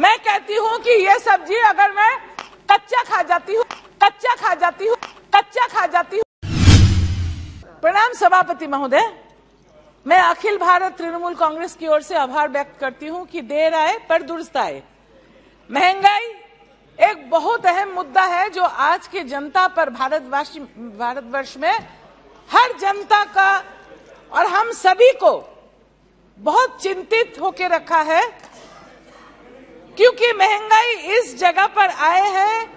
मैं कहती हूँ कि ये सब्ज़ी अगर मैं कच्चा खा जाती हूँ, कच्चा खा जाती हूँ, कच्चा खा जाती हूँ। प्रणाम सभापति महोदय। मैं अखिल भारत तृणमूल कांग्रेस की ओर से आभार व्यक्त करती हूँ कि देर आए, पर दुरुस्त आए। महँगाई एक बहुत अहम मुद्दा है जो आज के जनता पर भारतवर्ष भारतवर्ष में हर जनता का और हम सभी को बहुत चिंतित होकर रखा है। क्योंकि महँगाई इस जगह पर आए हैं,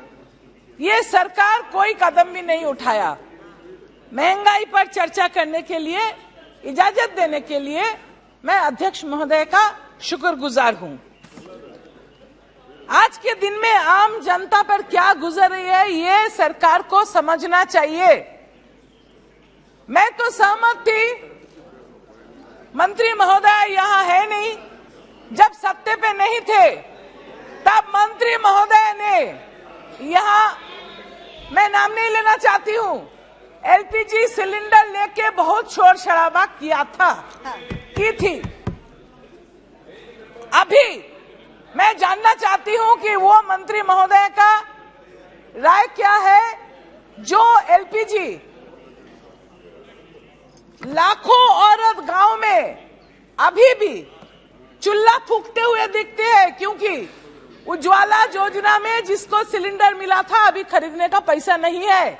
ये सरकार कोई कदम भी नहीं उठाया। महँगाई पर चर्चा करने के लिए, इजाज़त देने के लिए मैं अध्यक्ष महोदय का शुक्रगुजार हूँ। आज के दिन में आम जनता पर क्या गुजर रही है, ये सरकार को समझना चाहिए। मैं तो सहमत थी, मंत्री महोदय यहाँ है नहीं, जब सत्ते पे नहीं थे तब मंत्री महोदय ने यहाँ, मैं नाम नहीं लेना चाहती हूँ, एलपीजी सिलेंडर लेके बहुत शोर शराबा किया था, की थी। अभी मैं जानना चाहती हूँ कि वो मंत्री महोदय का राय क्या है, जो एलपीजी लाखों औरत गाँव में अभी भी चूल्हा फूकते हुए दिखते हैं, क्योंकि उज्ज्वला योजना में जिसको सिलेंडर मिला था, अभी खरीदने का पैसा नहीं है।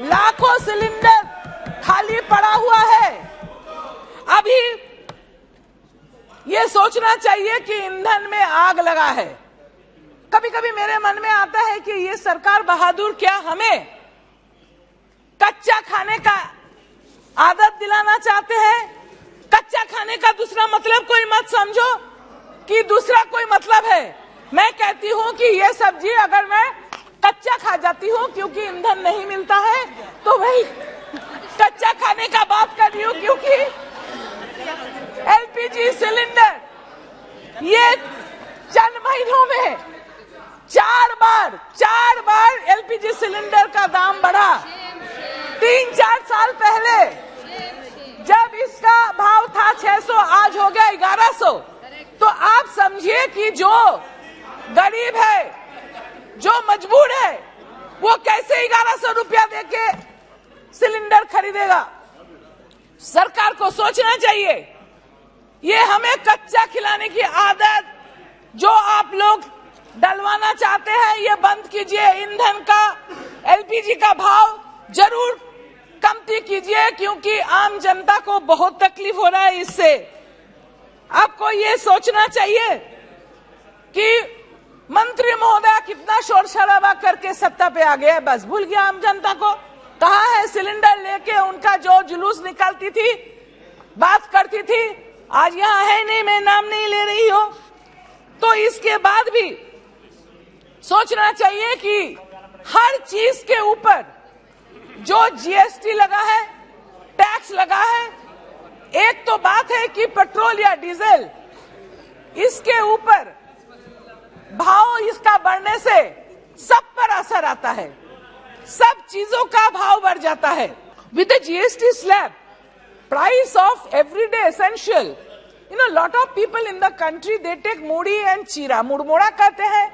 लाखों सिलेंडर खाली पड़ा हुआ है। अभी ये सोचना चाहिए कि ईंधन में आग लगा है। कभी कभी मेरे मन में आता है कि ये सरकार बहादुर क्या हमें कच्चा खाने का आदत दिलाना चाहते हैं? कच्चा खाने का दूसरा मतलब कोई मत समझो कि दूसरा कोई मतलब है। मैं कहती हूँ कि ये सब्ज़ी अगर मैं कच्चा खा जाती हूँ, क्योंकि ईंधन नहीं मिलता है तो वही कच्चा खाने का बात कर रही हूँ, क्योंकि एलपीजी सिलेंडर, ये चंद महीनों में चार बार चार बार एलपीजी सिलेंडर का दाम बढ़ा। तीन, चार साल पहले जब इसका भाव था 600 आज हो गया 1100 तो आप समझिए कि जो गरीब है, जो मजबूर है, वो कैसे 1100 रुपया देके सिलेंडर खरीदेगा? सरकार को सोचना चाहिए। ये हमें कच्चा खिलाने की आदत जो आप लोग डलवाना चाहते हैं, ये बंद कीजिए। ईंधन का, एलपीजी का भाव ज़रूर कमती कीजिए, क्योंकि आम जनता को बहुत तकलीफ़ हो रहा है इससे। आपको ये सोचना चाहिए कि मंत्री महोदय कितना शोर शराबा करके सत्ता पे आ गया बस भूल गया आम जनता को। कहा है? सिलेंडर लेके उनका जो जुलूस निकालती थी, बात करती थी, आज यहाँ है नहीं, मैं नाम नहीं ले रही हूँ। तो इसके बाद भी सोचना चाहिए कि हर चीज़ के ऊपर जो जीएसटी लगा है, टैक्स लगा है, एक तो बात है कि पेट्रोल या डीजल, इसके ऊपर भाव इसका बढ़ने से सब पर असर आता है। सब चीज़ों का भाव बढ़ जाता है। With GST slab price of everyday essential you know lot of people in the country they take muri and chira मुड़मोड़ा कहते हैं,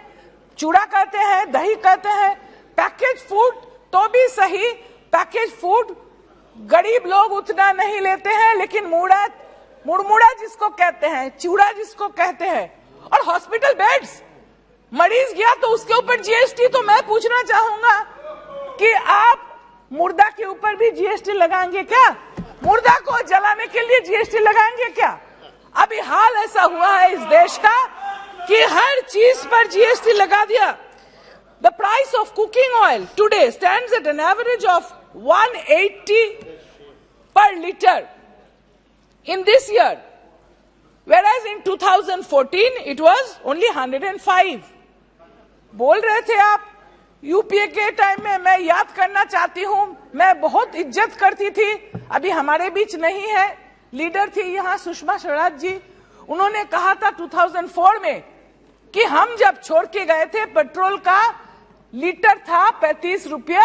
चूड़ा कहते हैं, दही कहते हैं। पैकेज फ़ूड तो भी सही। पैकेज फ़ूड गरीब लोग उतना नहीं लेते हैं, लेकिन मुड़ा, मुड़मुड़ा जिसको कहते हैं, चूड़ा जिसको कहते हैं। और हॉस्पिटल बेड्स मरीज़ गया तो उसके ऊपर जीएसटी तो मैं पूछना चाहूँगा कि आप मुर्दा के ऊपर भी जीएसटी लगाएँगे क्या? मुर्दा को जलाने के लिए जीएसटी लगाएँगे क्या? अभी हाल ऐसा हुआ है इस देश का कि हर चीज़ पर जीएसटी लगा दिया। The price of cooking oil today stands at an average of 180 per liter. In this year, whereas in 2014 it was only 105 बोल रहे थे आप, यूपीए के टाइम में मैं याद करना चाहती हूँ, मैं बहुत इज़्ज़त करती थी, अभी हमारे बीच नहीं है, लीडर थी यहाँ सुषमा स्वराज जी, उन्होंने कहा था 2004 में कि हम जब छोड़ के गए थे, पेट्रोल का लीटर था पैंतीस रुपया,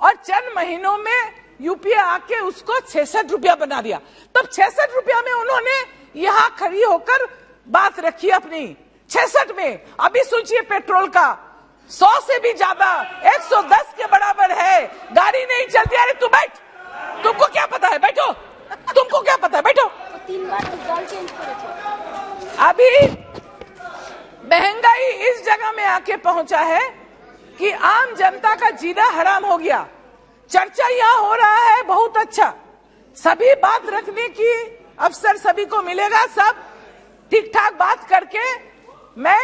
और चंद महीनों में यूपीए आके उसको छसठ रुपया बना दिया। तब छसठ रुपया में उन्होंने यहाँ खड़ी होकर बात रखी अपनी। छसठ में। अभी सोचिए पेट्रोल का। सौ से भी ज़्यादा 110 के बराबर है। गाड़ी नहीं चलती। अरे तू बैठ। तुमको क्या पता है? बैठो। तुमको क्या पता है? बैठो। तीन बार तो अभी महँगाई इस जगह में आके पहुँचा है कि आम जनता का जीना हराम हो गया। चर्चा यहाँ हो रहा है बहुत अच्छा। सभी बात रखने की अवसर सभी को मिलेगा। सब ठीक ठाक बात करके मैं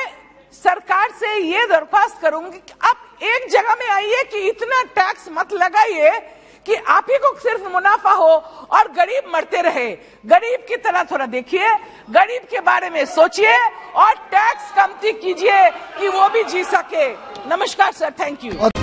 सरकार से ये दरख्वास्त करूँगी कि आप एक जगह में आइए कि इतना टैक्स मत लगाइए कि आप ही को सिर्फ़ मुनाफा हो और गरीब मरते रहे। गरीब की तरह थोड़ा देखिए, गरीब के बारे में सोचिए और टैक्स कमती कीजिए कि वो भी जी सके। नमस्कार, सर, थैंक यू।